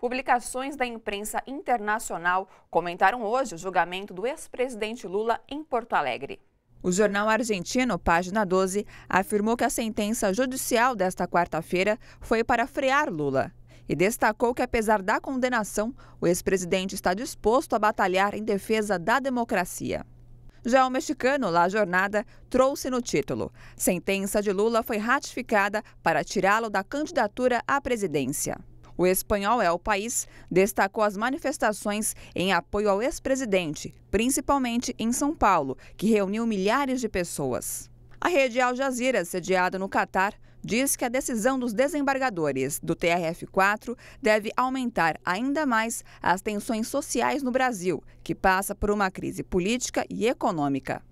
Publicações da imprensa internacional comentaram hoje o julgamento do ex-presidente Lula em Porto Alegre. O jornal argentino, página 12, afirmou que a sentença judicial desta quarta-feira foi para frear Lula e destacou que, apesar da condenação, o ex-presidente está disposto a batalhar em defesa da democracia. Já o mexicano La Jornada trouxe no título: Sentença de Lula foi ratificada para tirá-lo da candidatura à presidência. O espanhol é o país destacou as manifestações em apoio ao ex-presidente, principalmente em São Paulo, que reuniu milhares de pessoas. A rede Al Jazeera, sediada no Catar, diz que a decisão dos desembargadores do TRF4 deve aumentar ainda mais as tensões sociais no Brasil, que passa por uma crise política e econômica.